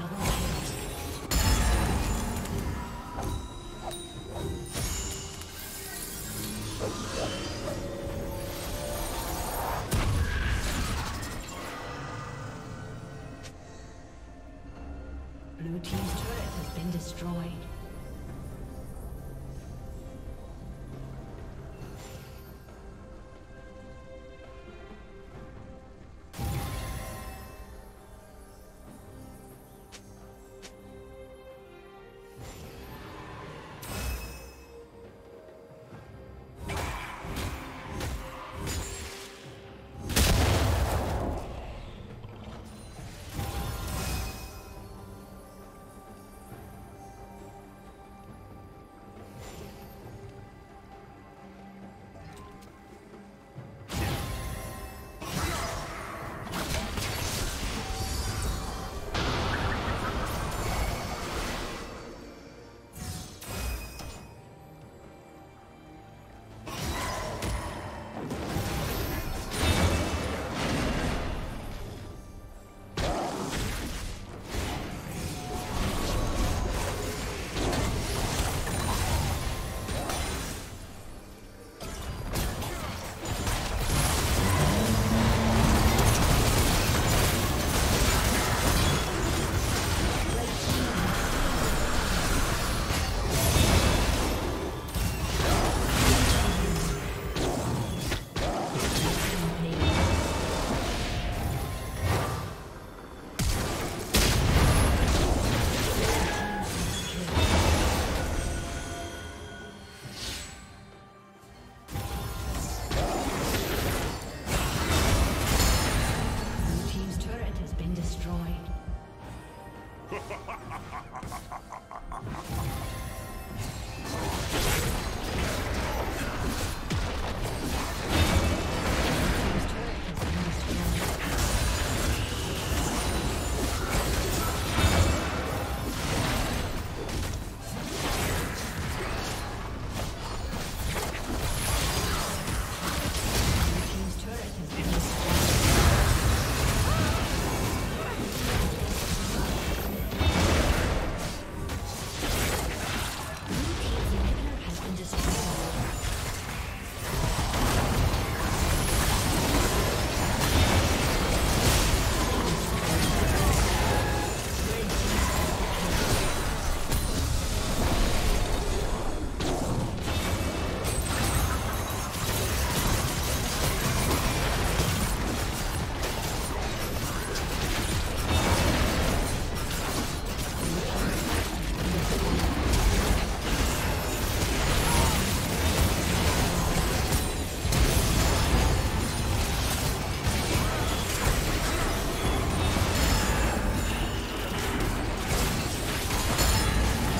destroyed.